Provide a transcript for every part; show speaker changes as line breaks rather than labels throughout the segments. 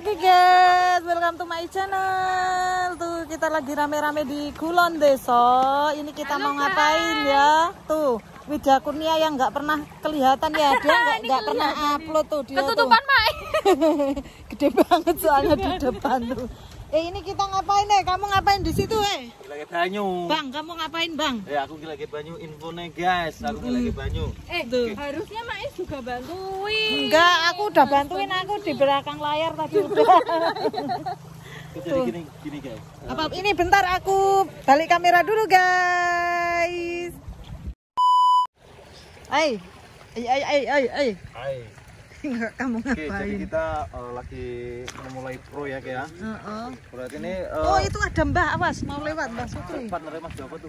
Oke guys, welcome to my channel. Tuh kita lagi rame-rame di Kulon Deso. Ini kita mau ngapain ya? Tuh Wida Kurnia yang nggak pernah kelihatan ya. Dia nggak pernah upload tuh dia
Ketutupan,
tuh.
Mai.
Gede banget soalnya di depan tuh. Eh ini kita ngapain eh? Kamu ngapain di situ eh?
lagi banyu
Bang, kamu ngapain bang?
ya aku lagi banyu infonya guys aku lagi banyu
Eh,
Tuh.
harusnya Mais juga bantuin.
Enggak, aku udah bantuin aku di belakang layar tadi udah.
jadi gini gini guys
Apa ini bentar aku balik kamera dulu guys. Ay, ay, ay, ay, ay, ay.
Hai
Enggak, kamu
oke jadi
ngapain?
kita eh, lagi memulai proyek ya
Heeh.
proyek ini eh,
Oh itu ada Mbah, awas mau lewat Mbah Sukri.
partnernya mas Joko tuh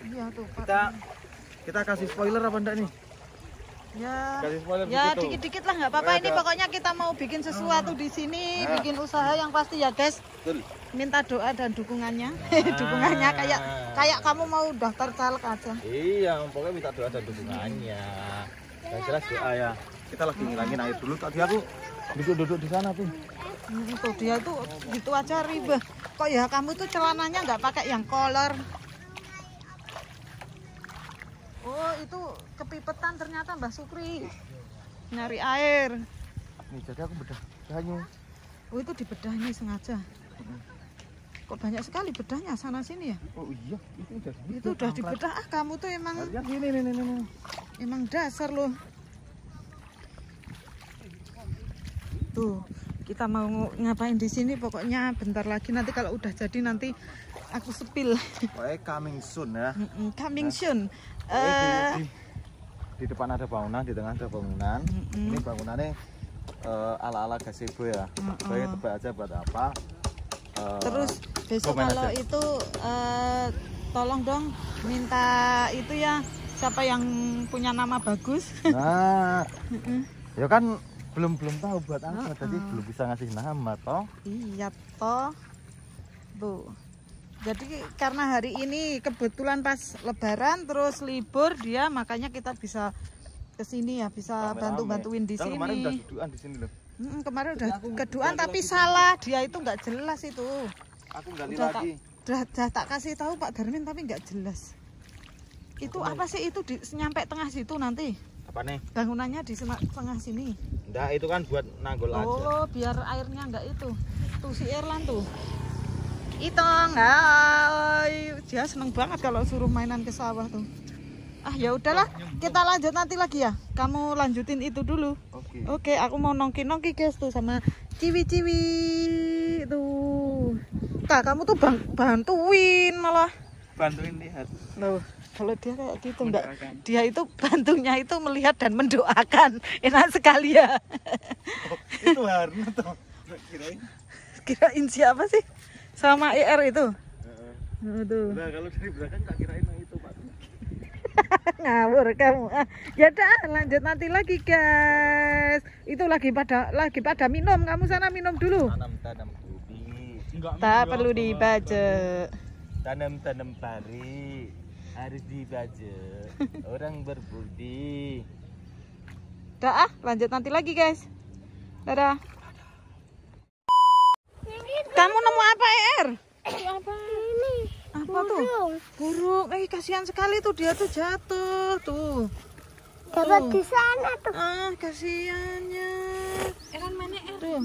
Iya tuh
kita kita kasih spoiler apa enggak nih
Ya,
kasih spoiler
ya dikit-dikit lah nggak apa-apa. Ini pokoknya kita mau bikin sesuatu di sini,
Nah.
bikin usaha yang pasti ya guys.
betul
Minta doa dan dukungannya, dukungannya kayak kayak kamu mau daftar caleg aja.
iya pokoknya minta doa dan dukungannya yang jelas doa ya kita lagi ngilangin air dulu tadi aku duduk-duduk di sana tuh
Hmm, Itu dia tuh gitu aja ribet. Kok ya kamu tuh celananya nggak pakai yang kolor? Oh itu kepipetan ternyata Mbak Sukri nyari air.
nih jadi aku bedah banyu
Oh itu dibedah ini sengaja. Kok banyak sekali bedahnya sana sini ya?
oh iya itu udah
Itu udah dibedah ah kamu tuh emang
nih nih nih nih.
emang dasar loh. Tuh kita mau ngapain di sini pokoknya bentar lagi nanti kalau udah jadi nanti aku sepil.
pokoknya coming soon ya
Coming soon.
Pokoknya di,
Eh,
di, di depan ada bangunan, di tengah ada bangunan.
Mm-mm.
Ini bangunannya eh, ala-ala gazebo ya. Saya tebak aja buat apa. Eh,
terus besok kalau
aja.
itu eh, tolong dong minta itu ya siapa yang punya nama bagus.
Nah, ya kan belum belum tahu buat apa, jadi belum bisa ngasih nama toh.
iya toh. Tuh. Jadi karena hari ini kebetulan pas lebaran terus libur dia makanya kita bisa ke sini ya bisa bantu-bantuin di
Dan kemarin udah
sini.
dudukan di sini loh.
Mm, kemarin udah keduaan tapi salah dia itu nggak jelas itu.
Aku gali
Udah tak,
lagi.
udah, udah tak kasih tahu Pak Darmin tapi nggak jelas. Itu apa sih itu di nyampe tengah situ nanti
Apa nih?
bangunannya di tengah sini.
Enggak, itu kan buat nanggol aja.
Oh biar airnya nggak itu. Tuh si Erlan tuh. Itong, hai. Dia seneng banget kalau suruh mainan ke sawah tuh. Ah ya udahlah, kita lanjut nanti lagi ya. Kamu lanjutin itu dulu.
Oke.
Oke, aku mau nongki-nongki guys tuh sama ciwi-ciwi tuh. Kak, kamu tuh bang bantuin malah.
Bantuin lihat.
Loh, kalau dia kayak gitu enggak. Dia itu bantunya itu melihat dan mendoakan. Enak sekali ya.
itu Harna toh. Kirain.
Kirain siapa sih? Sama ER itu.
Heeh.
Aduh,
Nah, kalau dari belakang tak kirain itu, Pak.
ngawur kamu. Ah, ya dah, lanjut nanti lagi, guys. Itu lagi pada lagi pada minum. Kamu sana minum dulu.
Tanam-tanam budi.
Tak perlu dibaca.
tanam-tanam pari harus dibaca orang berbudi
Dah ah, lanjut nanti lagi guys. Dadah. Kamu nemu apa Er?
Apa ini?
Apa tuh? Burung. Eh kasihan sekali tuh dia tuh jatuh tuh.
Dapat di sana tuh.
Ah kasihannya.
Eran mana Er?
Tuh.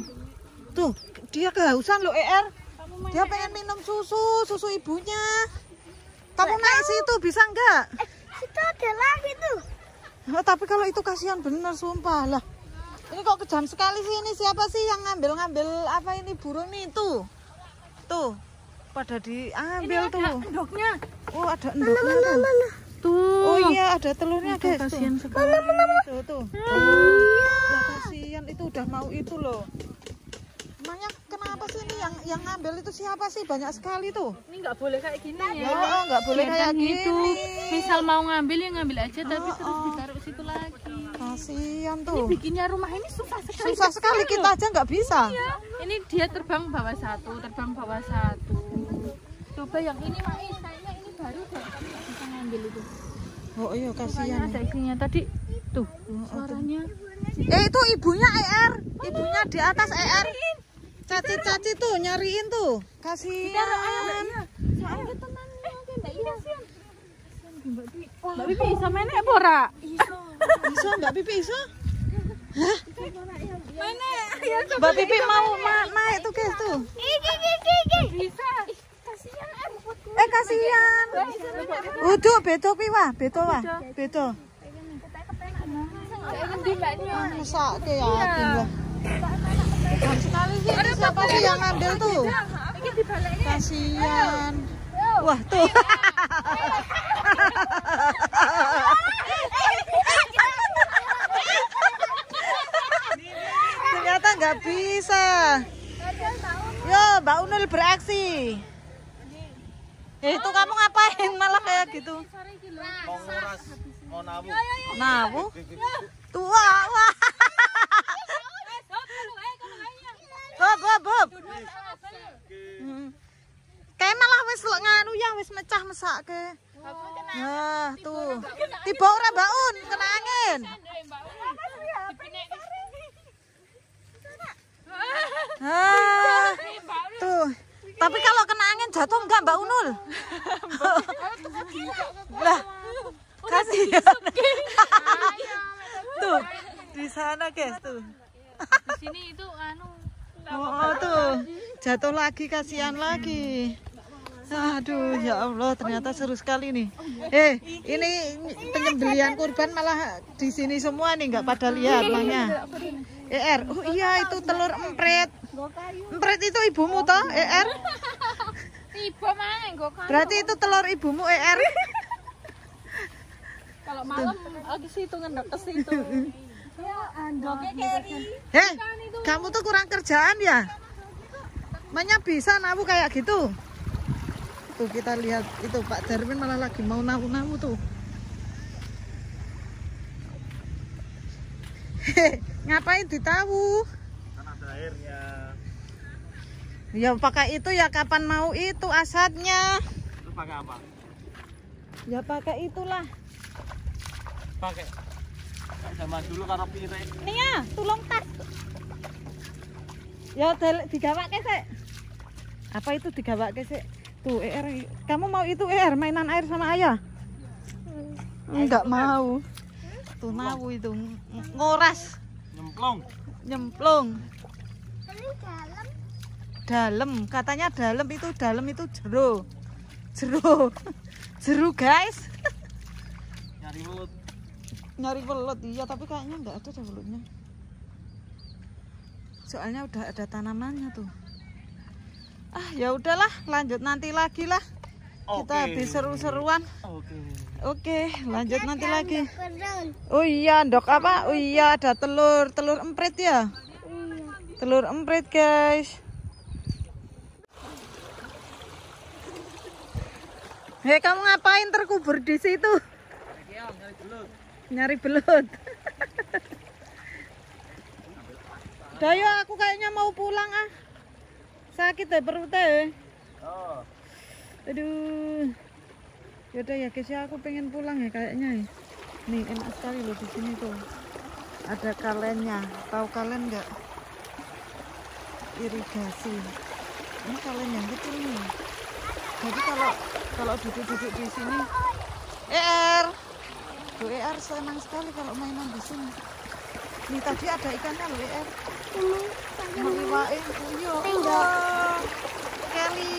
Tuh dia kehausan loh Er.
Kamu main
Dia pengen minum susu, susu ibunya. Kamu naik situ bisa enggak?
Situ ada lagi tuh.
Oh, tapi kalau itu kasihan bener sumpah lah. Ini kok kejam sekali sih ini siapa sih yang ngambil-ngambil apa ini burung nih tuh. Tuh. Pada diambil tuh.
Endoknya.
Oh, ada endoknya tuh.
Tuh.
Oh iya, ada telurnya guys. Tuh.
kasihan sekali.
Tuh, tuh. Ya, kasihan itu udah mau itu loh. Emangnya kenapa sih ini yang yang ngambil itu siapa sih? Banyak sekali tuh.
Ini nggak boleh kayak gini ya.
Ya, nggak boleh kayak
Kelihatan
gini.
gitu. Misal mau ngambil ya ngambil aja tapi
Oh,
terus
oh.
ditaruh situ lagi.
Kasihan
Ini
tuh.
bikinnya rumah ini susah sekali.
Susah sekali kita aja nggak bisa.
Ya, ini dia terbang bawah satu, terbang bawah satu. Coba yang ini Mais, kayaknya ini baru deh. Bisa ngambil itu.
Oh iya kasihan.
ada isinya tadi. Tuh, suaranya.
Eh itu ibunya ER, ibunya di atas ER. Caci-caci tuh nyariin tuh. Kasihan.
Soalnya tenan oke Mbak Iya. Mbak Bibi bisa main apa ora?
Bisa Mbak Pipi bisa?
Ya
Mbak Pipi mau ma naik tuh guys tuh.
bisa. Kasihan amputku.
Eh kasihan. Udah bedo pi wah, bedo wah. Bedo.
Saya ngendi mbaknya.
Masa ke yakin lah. Kejam sekali sih. Ini siapa sih yang ngambil tuh? Kasihan. Wah tuh. Ternyata nggak bisa. Yo, Mbak Unul beraksi. Ya itu kamu ngapain malah kayak gitu?
Mau nguras, mau nabu.
Nabu? Tua, wah. Bob, Bob, Bob. Hmm. Kayak malah wis lek nganu ya wis mecah mesake. Nah, tuh. Tiba ora Mbak Un, kena angin. Ah, tuh. Tapi kalau kena angin jatuh enggak Mbak Unul? lah, kasihan. tuh, di sana guys tuh.
Di sini itu anu
Oh, tuh jatuh lagi kasihan lagi. Aduh ya Allah ternyata seru sekali nih. Eh ini penyembelian kurban malah di sini semua nih nggak pada lihat maknya. ER, oh iya itu telur empret. Empret itu ibumu toh ER?
tiba mana.
Berarti itu telur ibumu ER?
Kalau malam ke situ ngendok ke situ. Ya, andoknya keri.
Heh, kamu tuh kurang kerjaan ya? Maknya bisa nabu kayak gitu. Tuh kita lihat itu Pak Darwin malah lagi mau nabu-nabu tuh. Heh, ngapain ditahu?
Kan ada airnya.
Ya pakai itu ya kapan mau itu asadnya.
Terus pakai apa?
Ya pakai itulah.
Pakai zaman dulu karo piring.
Nih ya, tulung tas. Ya del- digawake sik. Apa itu digawake sik? Tuh, ER, kamu mau itu ER mainan air sama ayah? Enggak mau. Tuh mau itu ng- ngoras,
Nyemplung.
nyemplung. Dalam, katanya dalam itu dalam itu jero. Jero. Jeru guys.
Nyari mulut.
Nyari belut iya tapi kayaknya nggak ada deh belutnya soalnya udah ada tanamannya tuh. Ah ya udahlah lanjut nanti lagi lah. Kita
Oke.
habis seru-seruan.
Oke.
oke lanjut nanti lagi. oh iya dok apa? Oh iya ada telur telur emprit ya? Telur emprit guys. Hei kamu ngapain terkubur di situ? nyari belut. Udah yuk, aku kayaknya mau pulang ah. Sakit deh perutnya.
Oh.
Aduh. Yaudah ya guys ya aku pengen pulang ya kayaknya ya. Nih enak sekali loh di sini tuh. Ada kalennya. Tahu kalen nggak? Irigasi. Ini kalen yang kecil nih. Jadi kalau kalau duduk-duduk di sini, ER, ER senang sekali kalau mainan di sini. Nih tadi ada ikannya loh iwain, iya. Wah, Kelly.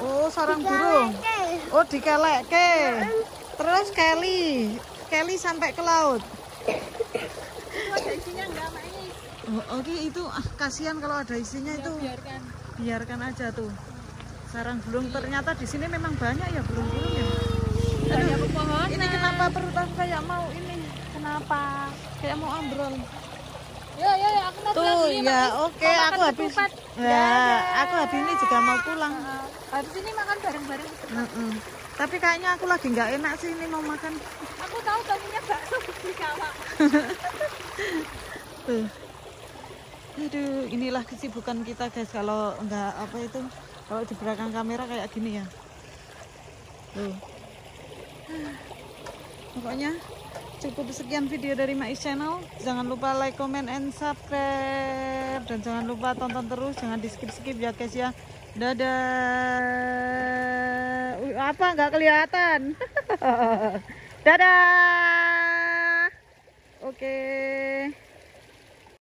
Oh, sarang burung. Oh, dikelekke. Terus Kelly. Kelly sampai ke laut. Oh, oke itu ah, kasihan kalau ada isinya itu.
biarkan
Biarkan aja tuh. Sarang burung ternyata di sini memang banyak ya burung-burung ya.
banyak pepohonan
Ini kenapa perut aku kayak mau ini? Kenapa? Kayak mau ambrol.
ya ya ya aku mau pulang
Tuh,
dulu,
ya
Mami.
oke
makan
aku habis.
ketupat.
Ya, aku habis ini juga mau pulang.
Nah, habis ini makan bareng-bareng
Heeh. Tapi kayaknya aku lagi nggak enak sih ini mau makan.
aku tahu kamunya bakso di kawak
Tuh. Aduh, inilah kesibukan kita guys kalau nggak apa itu kalau di belakang kamera kayak gini ya. Tuh. Pokoknya cukup sekian video dari Mais Channel. Jangan lupa like, comment, and subscribe. Dan jangan lupa tonton terus, jangan di skip-skip ya guys ya. Dadah. Wih, apa nggak kelihatan? Dadah. Oke.